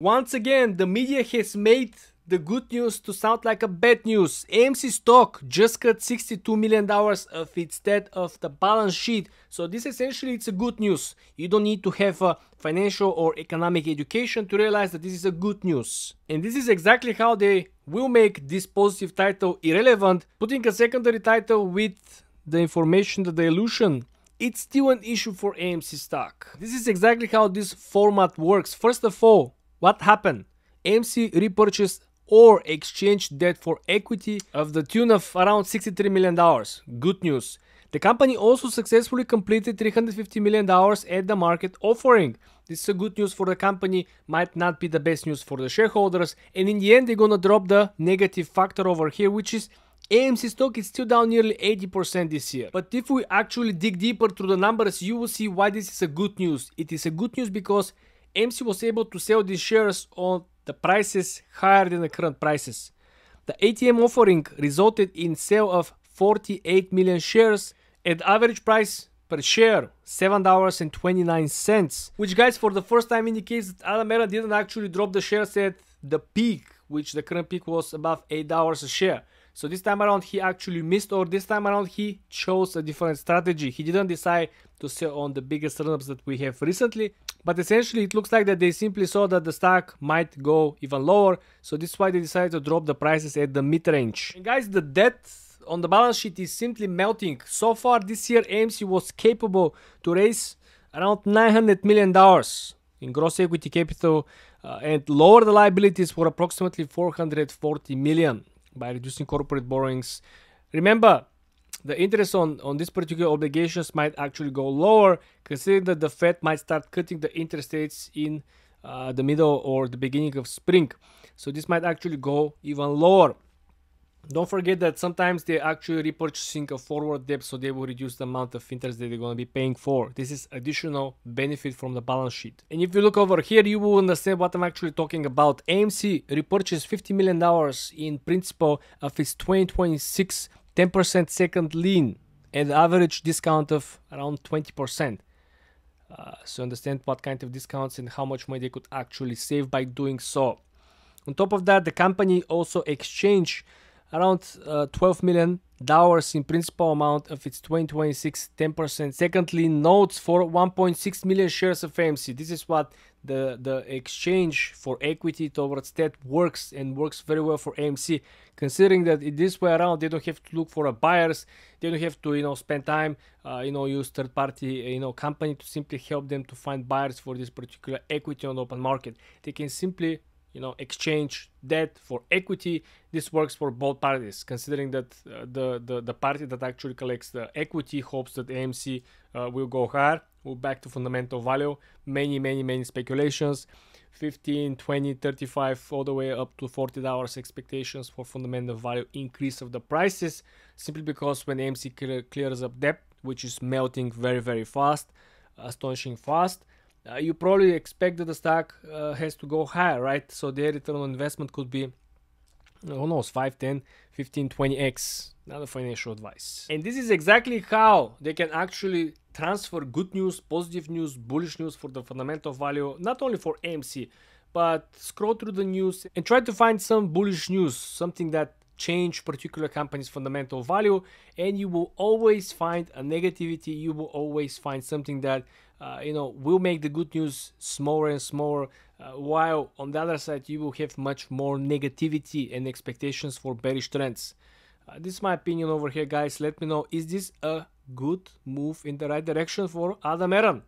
Once again, the media has made the good news to sound like a bad news. AMC stock just cut $62 million of its debt of the balance sheet. So this essentially it's a good news. You don't need to have a financial or economic education to realize that this is a good news. And this is exactly how they will make this positive title irrelevant, putting a secondary title with the information, the dilution it's still an issue for AMC stock. This is exactly how this format works. First of all, what happened? AMC repurchased or exchanged debt for equity of the tune of around $63 million. Good news. The company also successfully completed $350 million at the market offering. This is a good news for the company, might not be the best news for the shareholders, and in the end, they're gonna drop the negative factor over here, which is AMC stock is still down nearly 80% this year. But if we actually dig deeper through the numbers, you will see why this is a good news. It is a good news because AMC was able to sell these shares on the prices higher than the current prices. The ATM offering resulted in sale of 48 million shares at average price per share $7.29 which guys for the first time indicates that Alameda didn't actually drop the shares at the peak which the current peak was above $8 a share so this time around he actually missed or this time around he chose a different strategy. He didn't decide to sell on the biggest run-ups that we have recently. But essentially it looks like that they simply saw that the stock might go even lower. So this is why they decided to drop the prices at the mid-range. And guys, the debt on the balance sheet is simply melting. So far this year AMC was capable to raise around 900 million dollars in gross equity capital uh, and lower the liabilities for approximately 440 million by reducing corporate borrowings. Remember, the interest on, on these particular obligations might actually go lower, considering that the Fed might start cutting the interest rates in uh, the middle or the beginning of spring. So this might actually go even lower. Don't forget that sometimes they're actually repurchasing a forward debt so they will reduce the amount of interest that they're going to be paying for. This is additional benefit from the balance sheet. And if you look over here, you will understand what I'm actually talking about. AMC repurchased $50 million in principal of its 2026 10% second lien and average discount of around 20%. Uh, so understand what kind of discounts and how much money they could actually save by doing so. On top of that, the company also exchanged around uh, 12 million dollars in principal amount of its 2026 10% second lien notes for 1.6 million shares of AMC this is what the the exchange for equity towards debt works and works very well for AMC considering that this way around they don't have to look for a buyers. They don't have to you know spend time uh, you know use third party you know company to simply help them to find buyers for this particular equity on the open market. They can simply you know exchange debt for equity. This works for both parties considering that uh, the, the the party that actually collects the equity hopes that amc uh, will go higher. Will back to fundamental value many many many speculations. 15 20 35 all the way up to 40 dollars expectations for fundamental value increase of the prices simply because when amc clear, clears up debt which is melting very very fast astonishing fast uh, you probably expect that the stock uh, has to go higher, right? So their return on investment could be, who knows, 5, 10, 15, 20x. Not a financial advice. And this is exactly how they can actually transfer good news, positive news, bullish news for the fundamental value, not only for AMC, but scroll through the news and try to find some bullish news, something that change particular company's fundamental value and you will always find a negativity you will always find something that uh, you know will make the good news smaller and smaller uh, while on the other side you will have much more negativity and expectations for bearish trends. Uh, this is my opinion over here guys. Let me know is this a good move in the right direction for Adam Aron